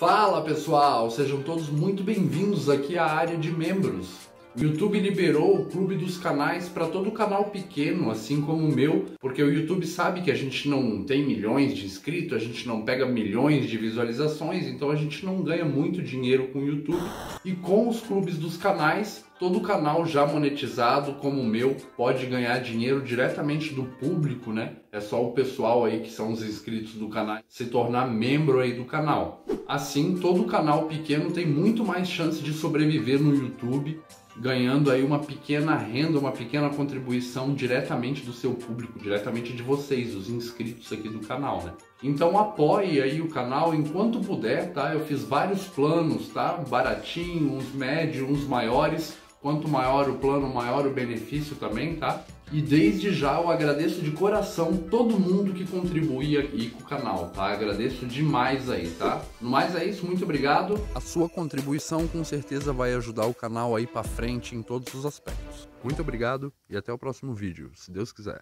Fala pessoal, sejam todos muito bem-vindos aqui à área de membros. O YouTube liberou o clube dos canais para todo canal pequeno, assim como o meu, porque o YouTube sabe que a gente não tem milhões de inscritos, a gente não pega milhões de visualizações, então a gente não ganha muito dinheiro com o YouTube. E com os clubes dos canais, todo canal já monetizado como o meu pode ganhar dinheiro diretamente do público, né? É só o pessoal aí que são os inscritos do canal se tornar membro aí do canal. Assim, todo canal pequeno tem muito mais chance de sobreviver no YouTube, ganhando aí uma pequena renda, uma pequena contribuição diretamente do seu público, diretamente de vocês, os inscritos aqui do canal, né? Então apoie aí o canal enquanto puder, tá? Eu fiz vários planos, tá? Baratinho, uns médios, uns maiores. Quanto maior o plano, maior o benefício também, tá? E desde já eu agradeço de coração todo mundo que contribui aqui com o canal, tá? Agradeço demais aí, tá? No mais é isso, muito obrigado. A sua contribuição com certeza vai ajudar o canal aí para frente em todos os aspectos. Muito obrigado e até o próximo vídeo, se Deus quiser.